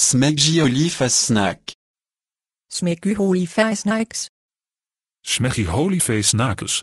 Smeggy Holyface snack. Smek Holyface snacks. Smeggy holyface snacks.